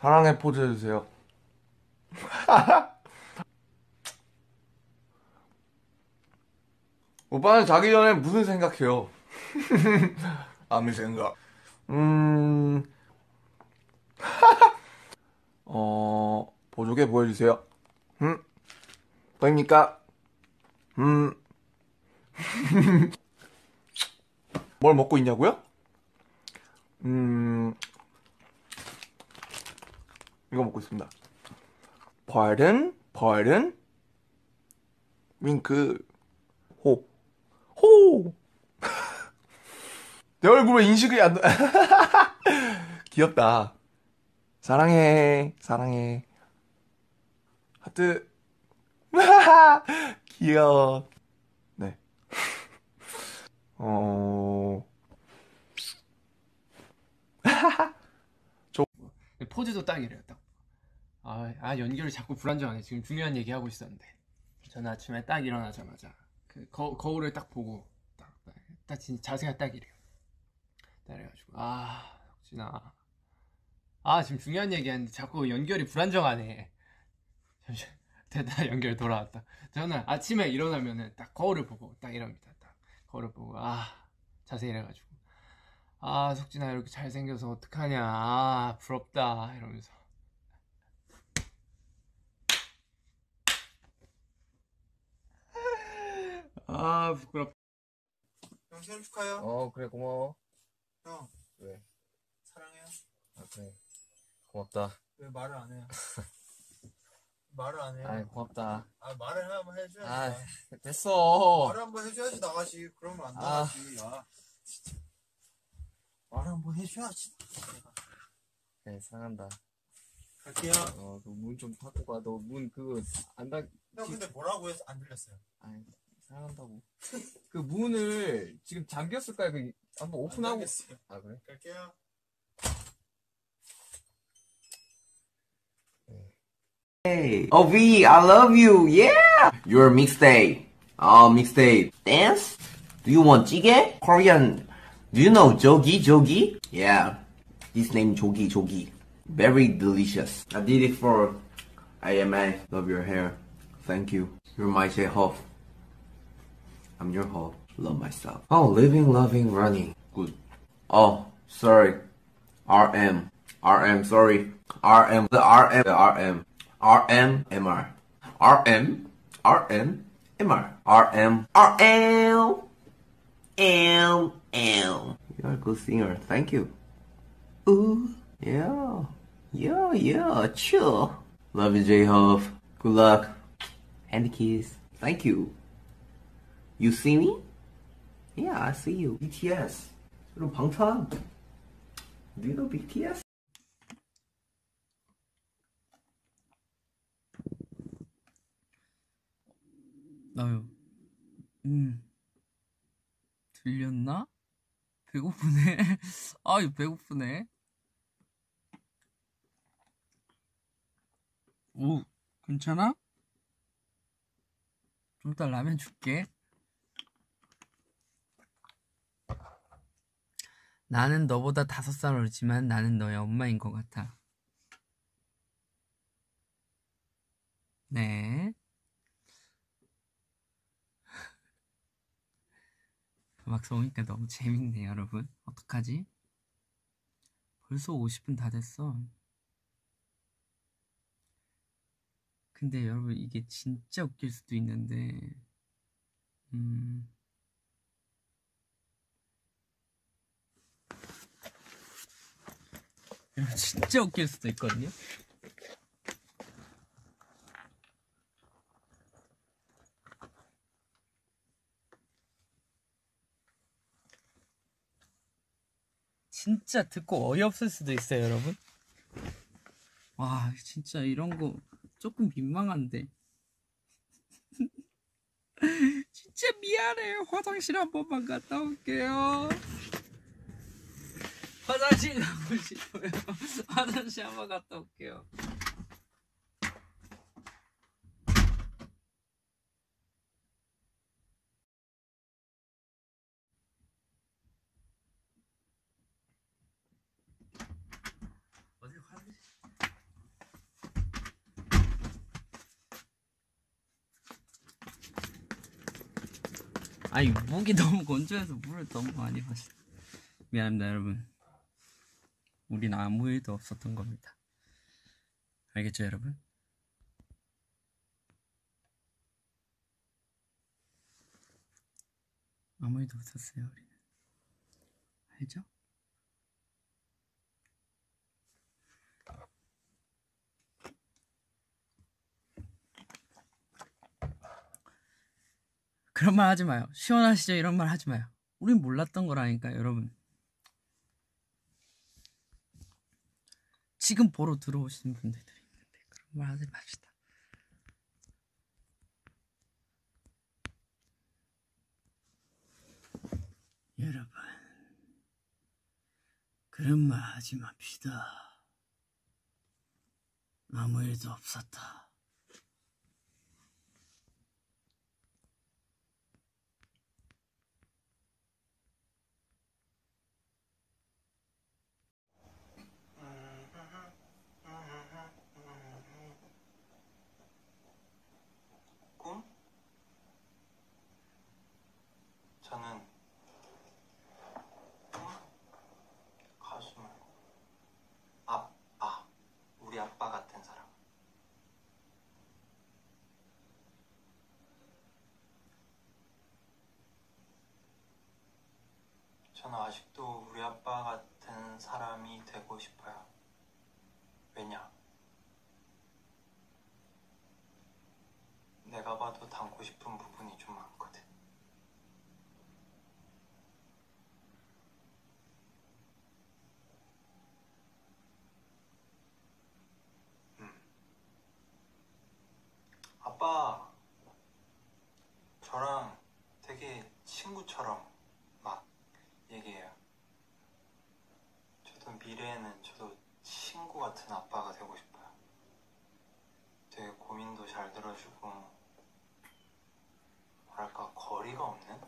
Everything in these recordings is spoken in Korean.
사랑해 포즈 해주세요. 오빠는 자기 전에 무슨 생각해요? 아무 생각. 음, 어, 보조개 보여주세요. 음, 보입니까? 음, 뭘 먹고 있냐고요? 음, 이거 먹고 있습니다. pardon, 윙크, 호, 호! 내 얼굴에 인식이 안, 나- 귀엽다. 사랑해, 사랑해. 하트. 귀여워. 네. 어, 포즈도 딱 이래요 딱. 아, 아 연결이 자꾸 불안정하네. 지금 중요한 얘기 하고 있었는데. 저는 아침에 딱 일어나자마자 그 거, 거울을 딱 보고 딱, 딱, 딱 진짜 자세가 딱 이래요. 그래가지고 아 혹시나 아 지금 중요한 얘기하는데 자꾸 연결이 불안정하네. 잠시 됐다 연결 돌아왔다. 저는 아침에 일어나면은 딱 거울을 보고 딱 이럽니다. 딱 거울을 보고 아 자세히 이래가지고 아 석진아 이렇게 잘생겨서 어떡하냐 아 부럽다 이러면서 아 부끄럽다 형 생일 축하해요. 어 그래 고마워 형. 왜? 사랑해요. 아 그래 고맙다 왜 말을 안 해요? 말을 안 해요. 아 고맙다 아 말을 한번 해줘야지. 아 됐어 말을 한번 해줘야지 나가지. 그러면 안 아. 나가지. 아, 진짜. 말을 한번 해줘야지. 그래 사랑한다 갈게요. 어너문 좀 닫고 가 너 문 그거 안 닫.. 형 근데 뭐라고 해서 안 들렸어요? 아이 사랑한다고 그 문을 지금 잠겼을 거야 그 한번 오픈하고 안 들렸어요. 아 그래? 갈게요. Hey, oh V, I love you. Yeah. Your mixtape. Oh, mixtape. Dance? Do you want jjigae? Korean. Do you know jogi jogi? Yeah. This name jogi jogi. Very delicious. I did it for AMA. Love your hair. Thank you. You're my J-Hope. I'm your hope. Love myself. Oh, living, loving, running. Good. Oh, sorry. RM. RM, sorry. RM, the RM, the RM. RM, MR. RM, RM, MR. RM, M, M. You're a good singer. Thank you. Ooh, yeah. Yeah, yeah, chill. Love you, J-Huff. Good luck. Hand kiss. Thank you. You see me? Yeah, I see you. BTS. 여러분 방탄. Do you know BTS? 나요 음 들렸나? 배고프네 아유 배고프네 오 괜찮아? 좀 이따 라면 줄게 나는 너보다 다섯 살 어리지만 나는 너의 엄마인 것 같아. 네. 음악 오니까 너무 재밌네 여러분. 어떡하지? 벌써 50분 다 됐어. 근데 여러분 이게 진짜 웃길 수도 있는데 음 여러분 진짜 웃길 수도 있거든요 진짜 듣고 어이없을 수도 있어요, 여러분. 와, 진짜 이런 거 조금 민망한데. 진짜 미안해. 화장실 한 번만 갔다 올게요. 화장실 가고 싶어요. 화장실 한번 갔다 올게요. 아니 목이 너무 건조해서 물을 너무 많이 마시. 미안합니다 여러분. 우린 아무 일도 없었던 겁니다. 알겠죠 여러분? 아무 일도 없었어요 우리는. 알죠? 그런 말 하지 마요. 시원하시죠? 이런 말 하지 마요. 우린 몰랐던 거라니까, 여러분. 지금 보러 들어오신 분들이 있는데, 그런 말 하지 맙시다. 여러분, 그런 말 하지 맙시다. 아무 일도 없었다. 저는 꿈? 가슴을 아빠 우리 아빠 같은 사람 저는 아직도 우리 아빠 같은 사람이 되고 싶어요 왜냐 내가 봐도 닮고 싶은 부분이 좀 많거든. 음. 아빠, 저랑 되게 친구처럼 막 얘기해요. 저도 미래에는 저도 친구 같은 아빠가 되고 싶어요. 되게 고민도 잘 들어주고 뭐랄까 거리가 없는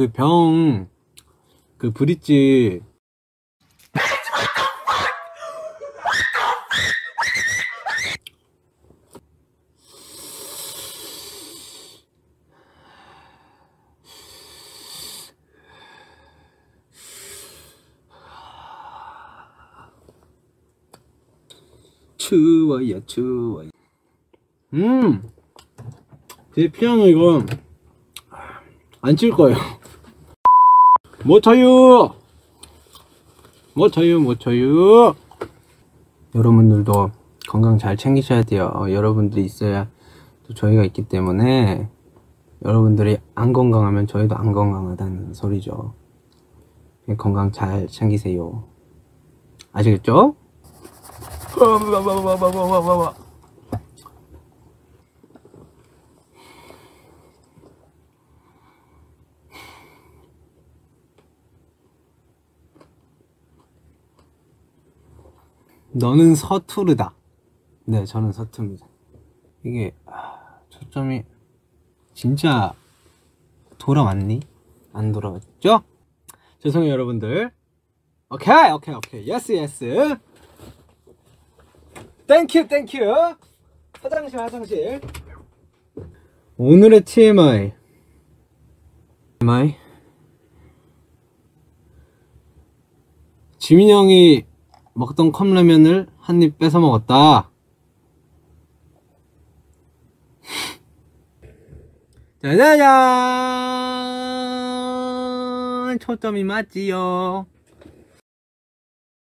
그 병, 그 브릿지. 추워요, 추워요. 음! 제 피아노 이거 안 칠 거예요. 못 쳐요! 못 쳐요, 못 쳐요! 여러분들도 건강 잘 챙기셔야 돼요. 여러분들이 있어야 또 저희가 있기 때문에 여러분들이 안 건강하면 저희도 안 건강하다는 소리죠. 건강 잘 챙기세요. 아시겠죠? 너는 서투르다. 네, 저는 서투입니다. 이게 아, 초점이 진짜 돌아왔니? 안 돌아왔죠? 죄송해요, 여러분들. Okay, okay, okay. Yes, yes. Thank you, thank you. 화장실, 화장실. 오늘의 TMI. TMI. 지민 형이 먹던 컵라면을 한 입 뺏어 먹었다. 짜자잔! 초점이 맞지요.